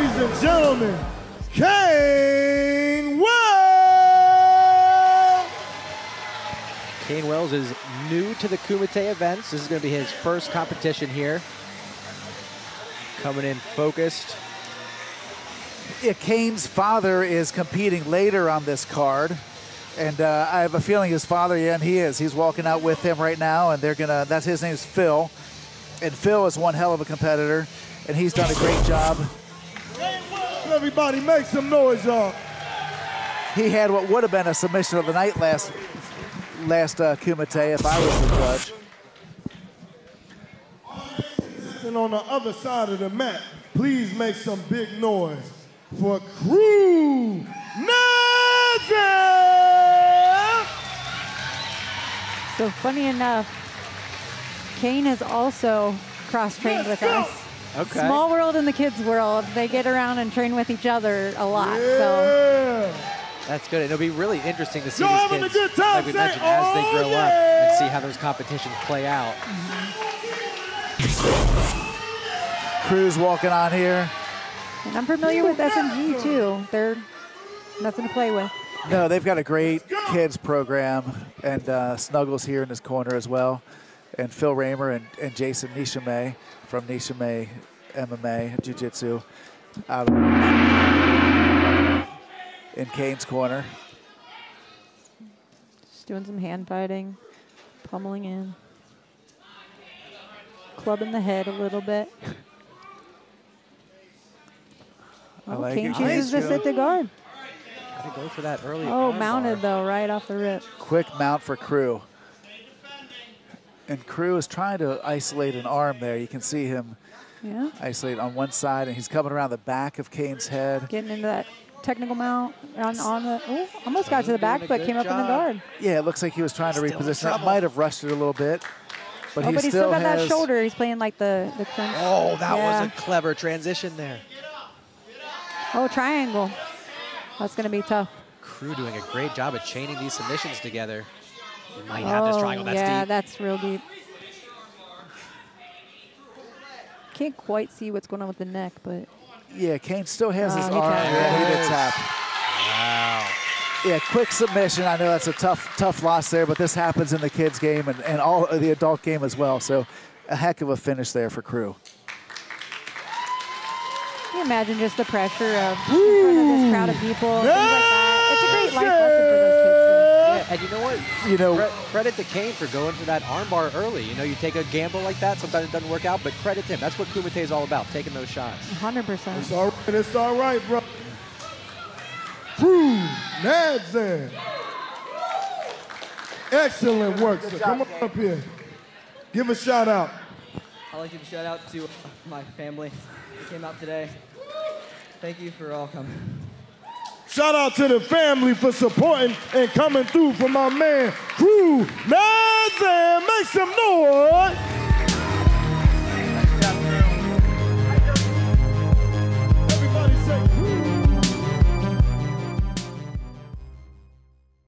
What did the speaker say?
and gentlemen, Kain Wells! Kain Wells is new to the Kumite events. This is going to be his first competition here. Coming in focused. Yeah, Kain's father is competing later on this card. And uh, I have a feeling his father, yeah, and he is. He's walking out with him right now, and they're gonna. That's his name's Phil, and Phil is one hell of a competitor, and he's done a great job. Everybody make some noise, y'all. He had what would have been a submission of the night last last uh, Kumite if I was the judge. And on the other side of the mat, please make some big noise for Crue Nadzam! So funny enough, Kain is also cross-trained with us. Okay. Small world in the kids' world. They get around and train with each other a lot. So That's good. It'll be really interesting to see Y'all these having a kids, good time? like we Say, mentioned, as they "Oh, grow up and see how those competitions play out. Crue's walking on here. and I'm familiar with S&G too. They're nothing to play with. No, they've got a great kids program, and uh, Snuggles here in his corner as well, and Phil Raymer and, and Jason Nishime from Nishime MMA Jiu Jitsu out of in Kain's corner. Just doing some hand fighting, pummeling in, clubbing the head a little bit. I Oh, like Kain it. chooses to sit the guard. Gotta go for that early. Oh, mounted bar. though, right off the rip. Quick mount for Crue. And Crue is trying to isolate an arm there. You can see him Yeah, isolate on one side, and he's coming around the back of Kain's head. getting into that technical mount on, on the. Oh, almost got to the back, but came up in the guard. Yeah, it looks like he was trying to Still in reposition. It might have rushed it a little bit, but oh, he but he still, still got has. that shoulder. He's playing like the the crunch. Oh, that Yeah. was a clever transition there. Oh, triangle. That's gonna be tough. Crue doing a great job of chaining these submissions together. You might have this oh, triangle. That's yeah, deep. that's real deep. Can't quite see what's going on with the neck, but Yeah, Kain still has his Oh, he arm. tapped. Yeah, he did tap. wow. Yeah, quick submission. I know that's a tough, tough loss there, but this happens in the kids' game and, and all the adult game as well. So, a heck of a finish there for Crue. can you imagine just the pressure of in front of this crowd of people, things like that. It's a great life lesson for those kids. Yeah, and you know what? You know, Cre- credit to Kain for going for that armbar early. You know, you take a gamble like that. Sometimes it doesn't work out, but credit to him. That's what Kumite is all about, taking those shots. 100%. It's all right, it's all right, bro. Crue Nadzam. Excellent work, sir. Come on up here. Give a shout out. I'd like to give a shout out to uh, my family that came out today. Thank you for all coming. Shout out to the family for supporting and coming through for my man, Crue Nadzam. Make some noise